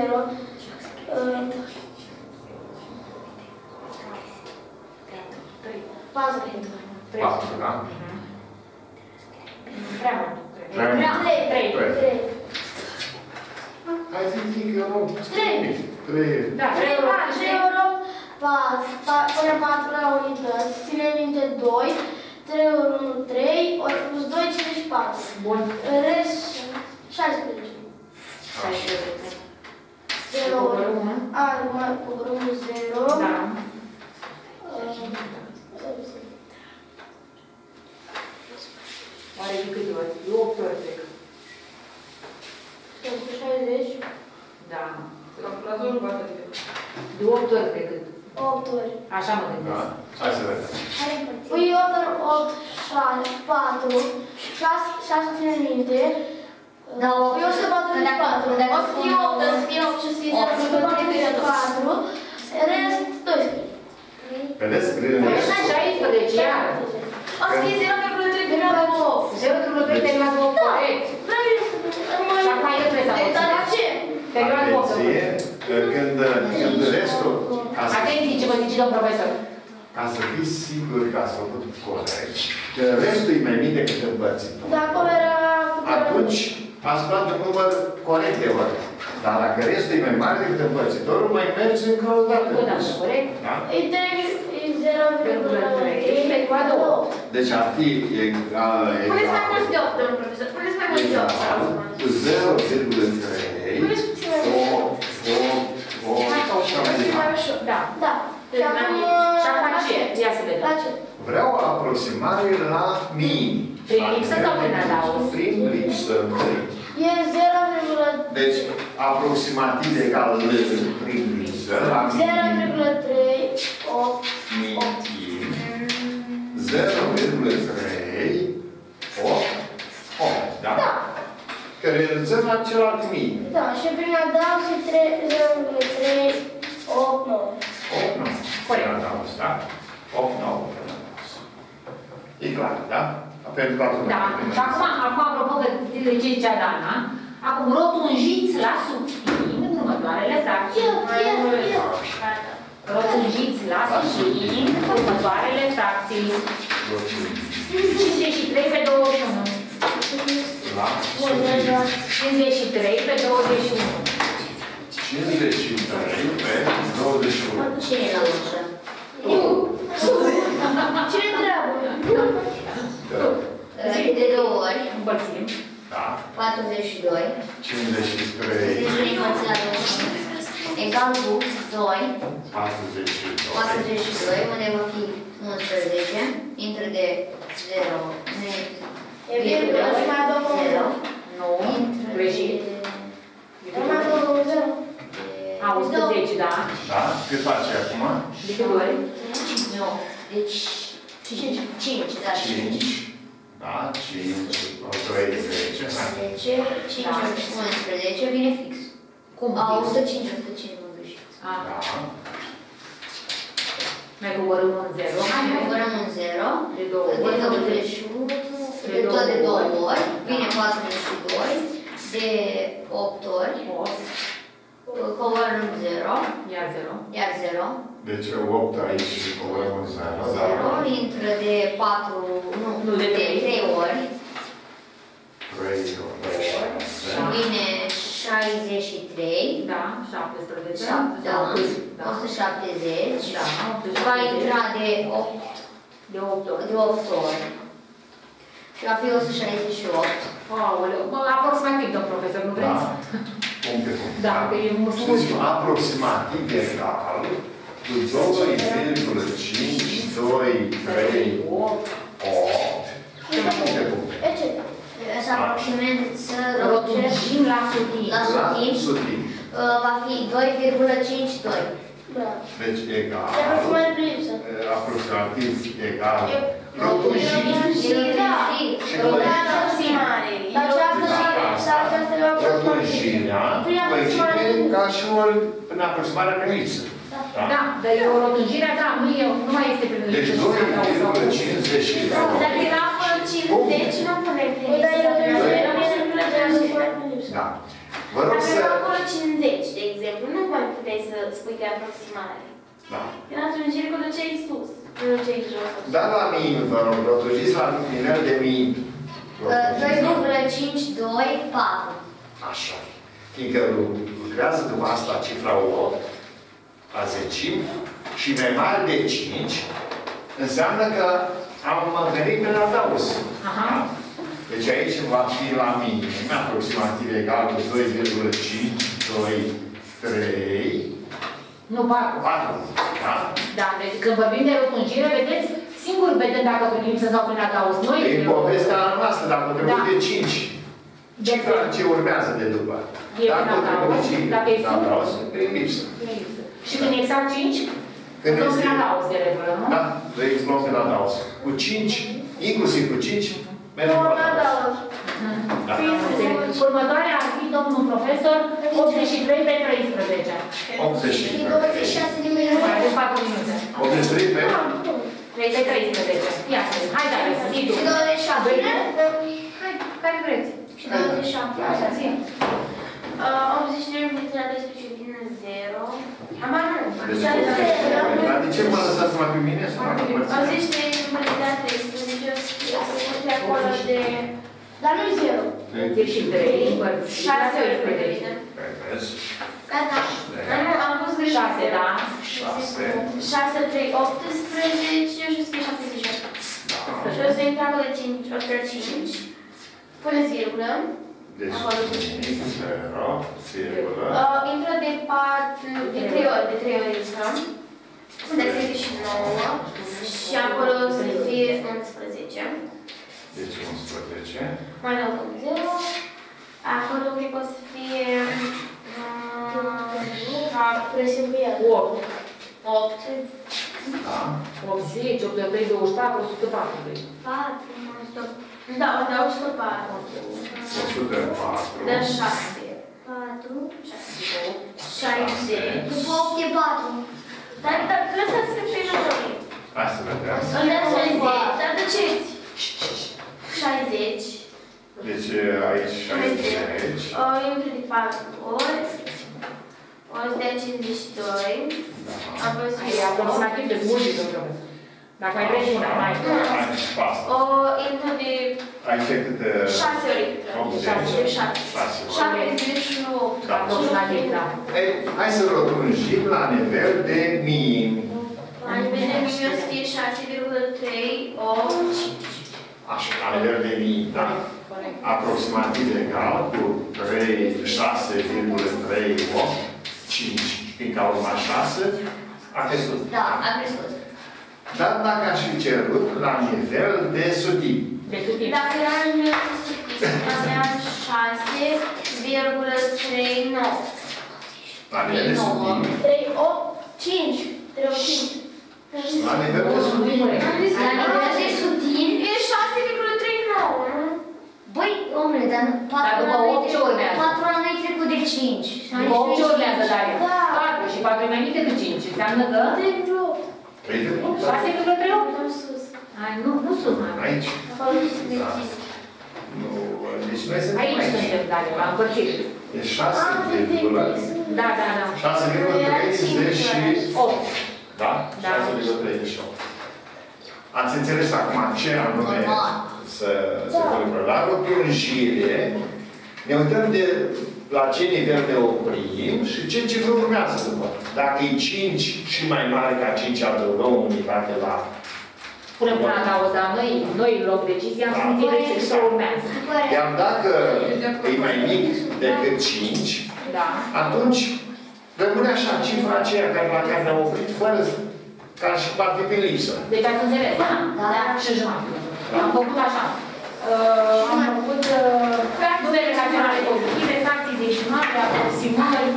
0. Uh, 4. 4, da? Prea mult, cred. Prea mult. 3. 3. 3. Hai zi, zi, că eu nu... Trei. 3. Da, 3 euro. 3 euro. Pune 4 la unități. Ține minte 2. 3 euro 1, 3. Ori plus 2, 54. Bun. În rest, 16. 16. 0 ori. Numărul 1. A, mai coborâm 0. Da. Oare de câte ori? De 8 ori, cred. Pentru 60. Da. Calculatorul bate de De 8 ori, cred. 8 ori. Așa mă Da? gândesc. Hai să vedem. Păi 8 ori 8, 6, 4, 6, 6 ține minte. Da, Păi 144. Dacă- O să fie 8, o să fie 8 și o să fie 0, 4. Rest 12. Vedeți? Grile Păi de 16, iar. O să fie 0,3 terminat cu 8. 0,2 terminat cu 8, corect. Vrei să Și acum el trebuie să Dar la apăți. ce? Terminat cu 8. Atenție, că când, când restul, ca să, Atenție ce vă zice domn profesor. ca să fiți siguri că ați făcut corect, că restul e mai mic decât împărțitul. Dar acolo era... Atunci ați luat un număr corect de ori. Dar dacă restul e mai mare decât împărțitorul, mai merge încă o dată. Încă o dată, corect? Da? E 0,3 pe coadă 8. Deci ar fi egal, Puneți mai egal, mulți de 8, domnul profesor. Puneți mai mulți de 8. egal cu 0,3, Puneți puțin mai 8, mult. 8, 8, și așa mai Puneți mai departe. ușor. Da. Da. Și acum... Și acum la ce? Ia să vedem. La ce? Vreau o aproximare la minim. Prin lipsă sau prin adaos? Prin lipsă. prin. E 0,3 Deci, aproximativ egal prin lipsă la minim. 0,3 8 minim 0,3 8 8, da? Da. Că realizăm la celălalt minim. Da, și prin adaos e 0,3 8 9 8 9. Corect. Prin adaos, da? 8 9 prin adaos. E clar, da? Pentru toată lumea. Da. Și acum, acum apropo de de ce zicea Dana, acum rotunjiți la subțin următoarele fracții. Eu, eu, eu Rotunjiți la subțin următoarele fracții. 53 pe 21. La 53 pe 21. 53 pe 21. Cine e la ușă? Cine întreabă? Te rog. De două ori, Împărțim. Da. 42. 53, 53 împărțit la 21. Egal cu 2, 42. 42, unde va fi 11. Intră de 0, ne... E virgulă și mai adaugăm un 0 Nu. Greșit. Dar mai adaugăm un 0 A, 110, da. Da? Cât face acum? De câte ori? Nu, deci 5, 5, da, 5. 5. Da? 5. O 3, 10. Hai. 10, 5, 11, vine fix. Cum? A, 105, 105, mă greșit. A, Da. mai coborâm un 0. Hai, coborăm un 0. De două De ori. 21, De de tot de două 2 ori, vine Da. 42, de 8 ori, 8, coborăm 0, iar 0. iar 0, Deci 8 aici și coborăm în 0. 0, Da. intră de 4, nu, Nu, de de trei. 3 ori, 3 și Da. vine 63, Da, 17. șap- da, Sau cât? Da. 170, Da, va 170. intra de 8, De 8 ori. de 8 ori, și va fi 168. Aoleu, bă, aproximativ, domn profesor, nu Da? vreți? Punct pe punct. Da, că e mult Și mult. deci aproximativ egal cu 2,5, 2, 3, 8. 8. Punct pe punct. Etc. Să aproximăm, să rotunjim Rotunjim la sutin. la La sutin, sutin. uh, va fi 2,52. Da. Deci egal. E aproximativ prin lipsă. eh, Aproximativ egal. E- Rotunjit. Și da. Și Dar corect. aproximare. Dar aceasta sau aceasta e aproximativ. Rotunjirea Prin aproximare. coincide ca și o prin aproximarea prin lipsă. Da, dar e o rotunjire, da, nu, e, nu mai este prin Deci lipsă și sau- sau- 2,52. Dacă era până 50, nu punem prin lipsă. Dacă era până 50, nu punem prin lipsă. Da. Vă rog Dacă să... era până 50, de exemplu, nu mai puteai să spui că e aproximare. Da. În atunci că duceai sus, nu duceai jos. Da la min, vă rog, rotunjiți la nivel de min. Rotunjiți la- 2,5, 2, 4. Așa. Fiindcă lucrează după asta cifra 8 la zecim și mai mare de 5, înseamnă că am venit pe la daus. Aha. Da? Deci aici va fi la minim, aproximativ egal cu 2,5, 2, 3, Nu, 4. 4. Da? Da, deci când vorbim de rotunjire, vedeți, singur vedem dacă prin lipsă sau prin adaos. Noi E povestea noastră, dacă Da. trebuie de 5. De Cifra ce urmează de după. E Dacă prin adaos, trebuie și dacă e da, singur. adaos, prin lipsă. prin lipsă. Și da. când e exact 5? Când nu este... adaos de regulă, nu? Da, 2x nu se adaos. Cu 5, inclusiv cu 5, mergem la. Da. Următoarea ar fi, domnul profesor, 83 pe 13. 83. 26 de minute. Mai avem 4 minute. 83 pe? 3 13. Ia să Hai, da, să zic tu. 27. Hai, care vreți? 27. Așa, zi. 83 pe 13 zero. Aba nu. Dar de ce mă lăsați mai pe mine? Am zis că e numărul 13, o să fie acolo de... Dar nu zero. Deci și 3, 6 ori pe păi, da. de Vezi? Da, da. Am pus greșit. 6, da. 6. 6, 3, 18 și o să fie 78. Și o să intru acolo de 5 ori 5. Puneți virgulă. Deci, Acolo. 0, virgulă. Uh, intră de 4, de 3 ori, de 3 ori intră. De 39. Și acolo o să fie 11. Deci 11. Mai adăugăm 0. Acolo cred că o să fie... Uh, presiune cu el. 8. 8. Da. 80, 8 de 3, 24, 104. 4, nu stop. Da, o dau 104. 104. De 6. 4. 60. După 8 e 4. Dar, dar, lăsați să fie noi. Hai să vedem. O dea 60. Dar de ce? 60. Deci aici 60. O intru de 4 ori. O să dea 52. Apoi o să E aproximativ de mulți, domnul profesor. Dacă mai vreți una, mai. Aici pasta. O intru de Aici e câte... 6 ori. 80. De 6. 6. 78. Da. Aproximativ, da. Ei, hai să rotunjim la nivel de min. La nivel de minim o să fie 6,3, 8, Așa, la nivel de min, da? Corect. Aproximativ egal cu 3, 6,38, 5, fiindcă au urmat 6, a crescut. Da, a crescut. Dar dacă aș fi cerut la nivel de sutim, De cât timp? Dacă era în nivel de sutim, aveam 6,39. la nivel de sutim, 3, 8, 5. 3, 8, 5. la nivel de sutim, Am zis La nivel de sutim. E 6,39, nu? Băi, omule, dar Dar 4 după ani opt ce urmează? 4 ani ai trecut de 5. După 8 ce urmează, Daria? Da. 4 și 4 e mai mic decât 5. Înseamnă că 3,8. 3,8. 6,38. Am sus. Ai, nu, nu sunt mai. Aici. Acolo sunt de Da. 5. Nu, deci noi suntem Aici aici. suntem, Daria, la împărțire. E 6, virgulă, Da, da, da. 6,38. 8. Da? Da. 6,38. Ați înțeles acum ce anume Normal. să se calibră. La rotunjire, ne uităm de la ce nivel ne oprim și ce cifră urmează după. Dacă e 5 și mai mare ca 5, adăugăm unitate la... Punem până la cauză, dar noi, noi luăm decizia în funcție de ce se urmează. Iar dacă e mai mic decât 5, Da. atunci rămâne așa cifra aceea care la care ne-am oprit, fără ca și parte pe lipsă. Deci ați înțeles, da? Da. Și jumătate. Am făcut așa. Uh, am făcut uh, numere raționale pozitive, fracții decimale, aproximări,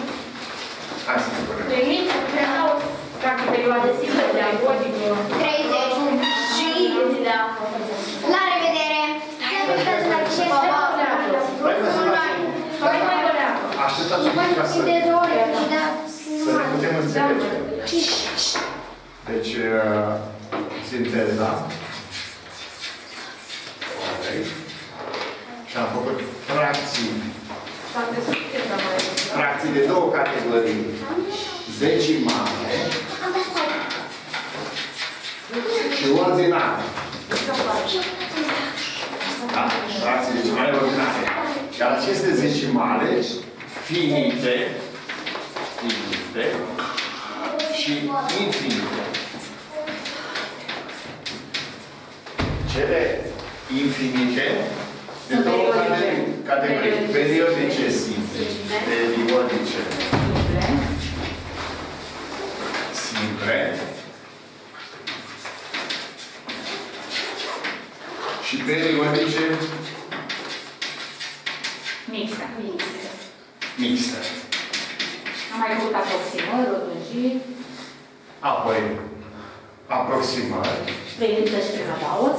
Hai să spunem. primit, vreau, practic perioade simple, de algoritm. 30. Și de la La revedere! Să nu uitați la ce Hai mai doream. Așteptați un pic ca să, de două ore și da. să ne putem înțelege. Deci, uh, sinteza. Corect. Și am făcut fracții, fracții fracții de două categorii zecimale și ordinare. Da? Fracții decimale ordinare. Iar aceste zecimale finite, finite și infinite. Cele infinite de două Periodice. categorii. Periodice. Periodice simple. Periodice simple. Și periodice Mixtă. mixte. Am mai făcut aproximări, rotunjiri, Apoi, aproximări trei lipsă și trei adaos,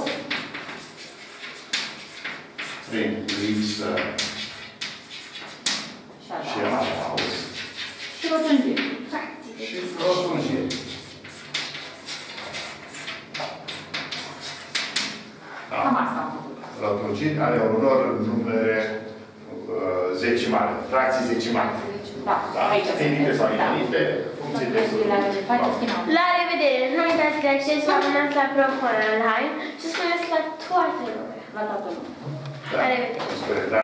prin lipsă și și adaos. adaos Și rotunjiri. și rotunjiri. Cam Da. asta am făcut. Rotunjiri ale unor numere uh, zecimale, fracții zecimale. Da, Da? aici. Finite sau Da. infinite, funcție de... La faceți din nou. La revedere! Nu uitați de acces și abonați la Procon Online și spuneți la toată lumea. La toată lumea. Da. La revedere! Spre- da.